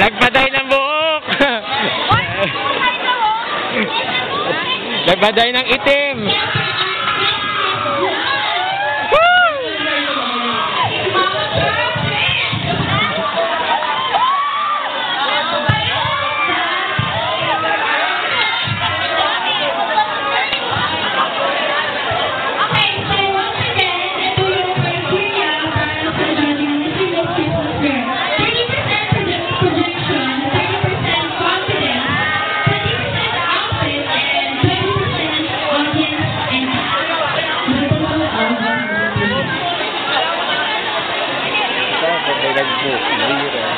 Nagbaday ng buhok! Nagbaday ng itim! more familiar there.